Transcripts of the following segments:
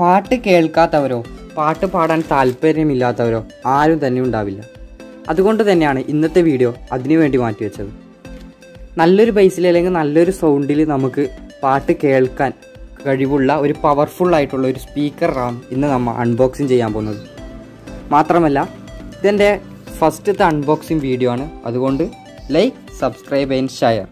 പാട്ട് കേൾക്കാത്തവരോ പാട്ട് പാടാൻ താല്പര്യമില്ലാത്തവരോ ആരും തന്നെ ഉണ്ടാവില്ല. അതുകൊണ്ട് തന്നെയാണ് ഇന്നത്തെ വീഡിയോ അതിനു വേണ്ടി മാറ്റിവെച്ചത് നല്ലൊരു ബേസിൽ അല്ലെങ്കിൽ നല്ലൊരു സൗണ്ടിൽ നമുക്ക് പാട്ട് കേൾക്കാൻ കഴിവുള്ള ഒരു പവർഫുൾ ആയിട്ടുള്ള ഒരു സ്പീക്കറാണ് ഇന്ന് നമ്മൾ അൺബോക്സിങ് ചെയ്യാൻ പോകുന്നത്. മാത്രമല്ല ഇതെന്റെ ഫസ്റ്റത്തെ അൺബോക്സിങ് വീഡിയോ ആണ്. അതുകൊണ്ട് ലൈക്ക് സബ്സ്ക്രൈബ് ആൻഡ് ഷെയർ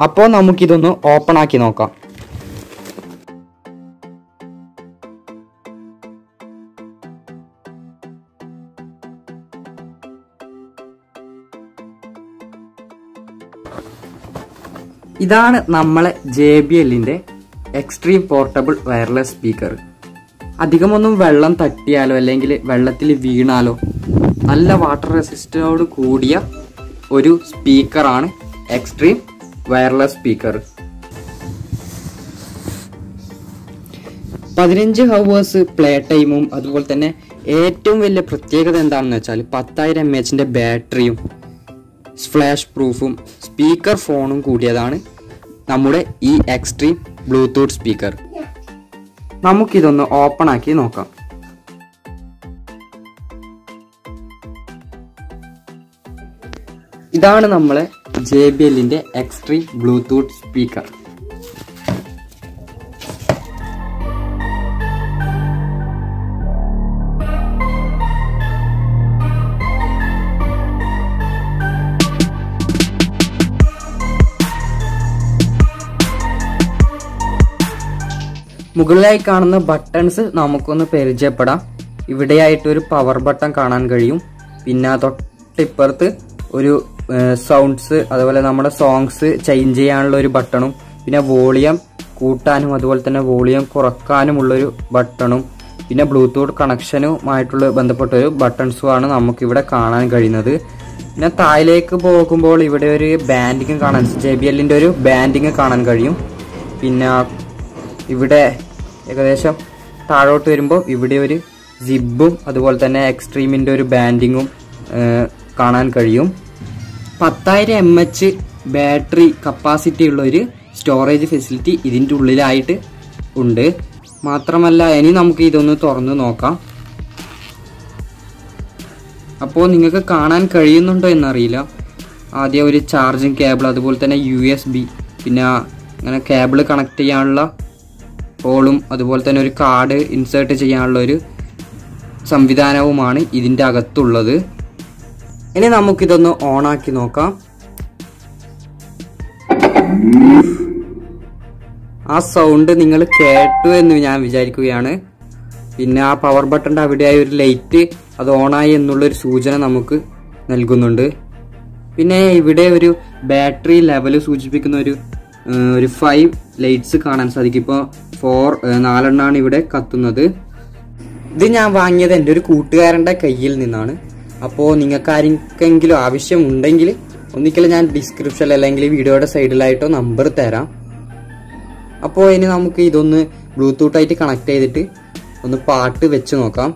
അപ്പോൾ നമുക്കിതൊന്ന് ഓപ്പൺ ആക്കി നോക്കാം. ഇതാണ് നമ്മളെ ജെ ബി എല്ലിന്റെ എക്സ്ട്രീം പോർട്ടബിൾ വയർലെസ് സ്പീക്കർ അധികമൊന്നും വെള്ളം തട്ടിയാലോ അല്ലെങ്കിൽ വെള്ളത്തിൽ വീണാലോ നല്ല വാട്ടർ റെസിസ്റ്റോട് കൂടിയ ഒരു സ്പീക്കറാണ് എക്സ്ട്രീം വയർലെസ് സ്പീക്കർ പതിനഞ്ച് ഹവേഴ്സ് പ്ലേ ടൈമും അതുപോലെ തന്നെ ഏറ്റവും വലിയ പ്രത്യേകത എന്താണെന്ന് വെച്ചാൽ പത്തായിരം എം എച്ചിന്റെ ബാറ്ററിയും ഫ്ലാഷ് പ്രൂഫും സ്പീക്കർ ഫോണും കൂടിയതാണ് നമ്മുടെ ഈ എക്സ്ട്രീം ബ്ലൂടൂത്ത് സ്പീക്കർ നമുക്കിതൊന്ന് ഓപ്പൺ ആക്കി നോക്കാം. ഇതാണ് നമ്മളെ ജെ ബി എല്ലിന്റെ എക്സ്ട്രീം ബ്ലൂടൂത്ത് സ്പീക്കർ. മുകളിലായി കാണുന്ന ബട്ടൺസ് നമുക്കൊന്ന് പരിചയപ്പെടാം. ഇവിടെയായിട്ട് ഒരു പവർ ബട്ടൺ കാണാൻ കഴിയും. പിന്നെ തൊട്ടിപ്പുറത്ത് ഒരു സൗണ്ട്സ് അതുപോലെ നമ്മുടെ സോങ്സ് ചേഞ്ച് ചെയ്യാനുള്ള ഒരു ബട്ടണും പിന്നെ വോളിയം കൂട്ടാനും അതുപോലെ തന്നെ വോളിയം കുറക്കാനുമുള്ളൊരു ബട്ടണും പിന്നെ ബ്ലൂടൂത്ത് കണക്ഷനുമായിട്ടുള്ള ബന്ധപ്പെട്ട ഒരു ബട്ടൺസുമാണ് നമുക്കിവിടെ കാണാൻ കഴിയുന്നത്. പിന്നെ താഴേക്ക് പോകുമ്പോൾ ഇവിടെ ഒരു ബാൻഡിങ് കാണാൻ ജെ ബി എല്ലിന്റെ ഒരു ബാൻഡിങ് കാണാൻ കഴിയും. പിന്നെ ഇവിടെ ഏകദേശം താഴോട്ട് വരുമ്പോൾ ഇവിടെ ഒരു സിബും അതുപോലെ തന്നെ എക്സ്ട്രീമിന്റെ ഒരു ബാൻഡിങ്ങും കാണാൻ കഴിയും. പത്തായിരം എം എച്ച് ബാറ്ററി കപ്പാസിറ്റി ഉള്ള ഒരു സ്റ്റോറേജ് ഫെസിലിറ്റി ഇതിന്റെ ഉള്ളിലായിട്ട് ഉണ്ട്. മാത്രമല്ല ഇനി നമുക്ക് ഇതൊന്ന് തുറന്ന് നോക്കാം. അപ്പോൾ നിങ്ങൾക്ക് കാണാൻ കഴിയുന്നുണ്ടോ എന്നറിയില്ല. ആദ്യം ഒരു ചാർജിങ് കേബിൾ അതുപോലെ തന്നെ യു എസ് ബി പിന്നെ അങ്ങനെ കേബിൾ കണക്ട് ചെയ്യാനുള്ള ഹോളും അതുപോലെ തന്നെ ഒരു കാർഡ് ഇൻസേർട്ട് ചെയ്യാനുള്ള ഒരു സംവിധാനവുമാണ് ഇതിന്റെ അകത്തുള്ളത്. ഇനി നമുക്കിതൊന്ന് ഓണാക്കി നോക്കാം. ആ സൗണ്ട് നിങ്ങൾ കേട്ടു എന്ന് ഞാൻ വിചാരിക്കുകയാണ്. പിന്നെ ആ പവർ ബട്ടന്റെ അവിടെയായി ഒരു ലൈറ്റ് അത് ഓണായി എന്നുള്ളൊരു സൂചന നമുക്ക് നൽകുന്നുണ്ട്. പിന്നെ ഇവിടെ ഒരു ബാറ്ററി ലെവൽ സൂചിപ്പിക്കുന്ന ഒരു ഒരു ഫൈവ് ലൈറ്റ്സ് കാണാൻ സാധിക്കും. ഇപ്പോൾ ഫോർ നാലെണ്ണാണ് ഇവിടെ കത്തുന്നത്. ഇത് ഞാൻ വാങ്ങിയത് എന്റെ ഒരു കൂട്ടുകാരന്റെ കയ്യിൽ നിന്നാണ്. അപ്പോൾ നിങ്ങൾക്ക് ആർക്കെങ്കിലും ആവശ്യമുണ്ടെങ്കിൽ ഒന്നിക്കലും ഞാൻ ഡിസ്ക്രിപ്ഷനിൽ അല്ലെങ്കിൽ വീഡിയോയുടെ സൈഡിലായിട്ടോ നമ്പർ തരാം. അപ്പോൾ ഇനി നമുക്ക് ഇതൊന്ന് ബ്ലൂടൂത്തായിട്ട് കണക്ട് ചെയ്തിട്ട് ഒന്ന് പാട്ട് വെച്ച് നോക്കാം.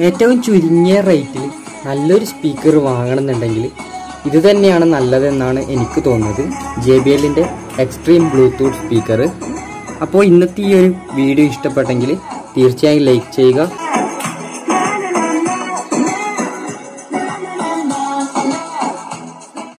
ഏറ്റവും ചുരുങ്ങിയ റേറ്റിൽ നല്ലൊരു സ്പീക്കർ വാങ്ങണമെന്നുണ്ടെങ്കിൽ ഇത് തന്നെയാണ് നല്ലതെന്നാണ് എനിക്ക് തോന്നുന്നത്. ജെ ബി എല്ലിന്റെ എക്സ്ട്രീം ബ്ലൂടൂത്ത് സ്പീക്കർ അപ്പോൾ ഇന്നത്തെ ഈ ഒരു വീഡിയോ ഇഷ്ടപ്പെട്ടെങ്കിൽ തീർച്ചയായും ലൈക്ക് ചെയ്യുക